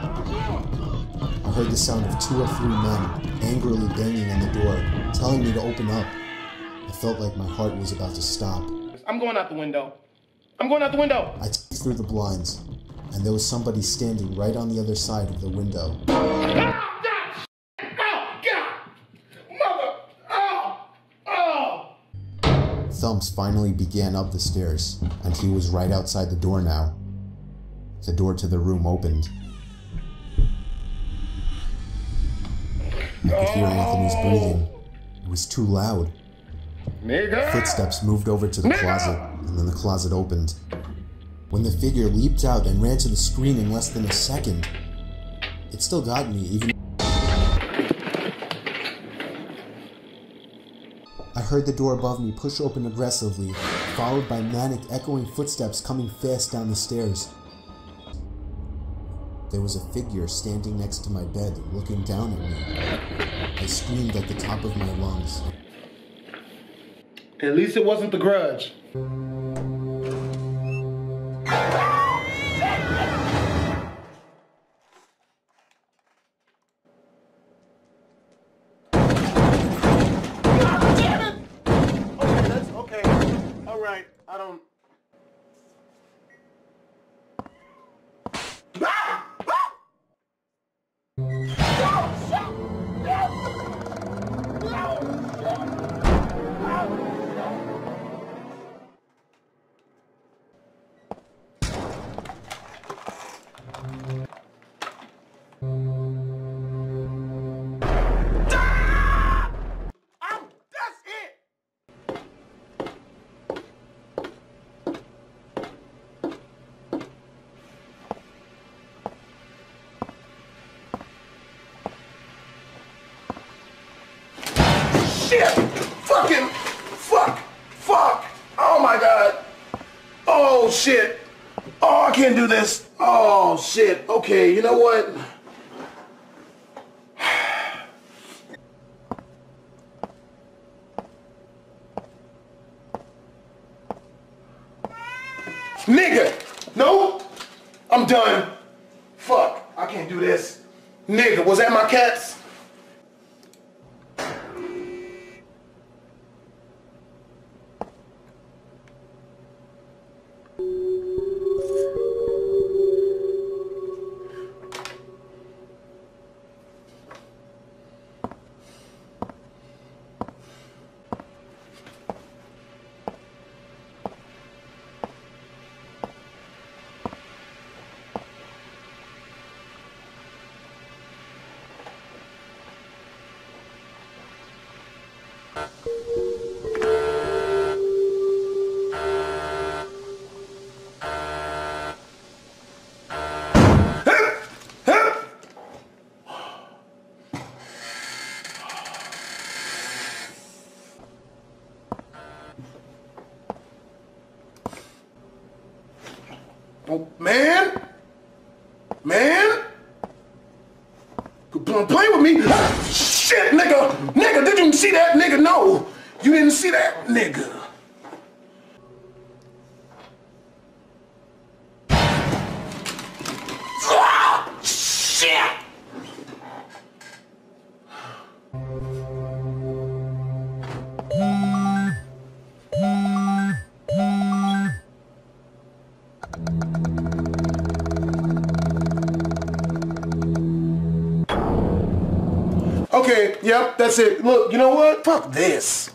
I heard the sound of two or three men angrily banging on the door, telling me to open up. I felt like my heart was about to stop. I'm going out the window. I'm going out the window. I took through the blinds, and there was somebody standing right on the other side of the window. Ah, God! Oh, God! Mother! Oh! Oh! Thumps finally began up the stairs, and he was right outside the door now. The door to the room opened. I could hear Anthony's oh. breathing. It was too loud. Nigga! Footsteps moved over to the closet, and then the closet opened. When the figure leaped out and ran to the screen in less than a second, it still got me, even. I heard the door above me push open aggressively, followed by manic, echoing footsteps coming fast down the stairs. There was a figure standing next to my bed, looking down at me. I screamed at the top of my lungs. At least it wasn't the grudge. Okay, that's okay. All right. I don't. Shit! Fucking fuck! Fuck! Oh my god! Oh shit! Oh, I can't do this. Oh shit. Okay, you know what? Nigga! No! I'm done. Fuck. I can't do this. Nigga, was that my cats? Man! Man! Don't play with me! Ah, shit, nigga! Nigga, did you see that? Nigga, no! You didn't see that? Nigga. Okay, yep, that's it. Look, you know what? Fuck this.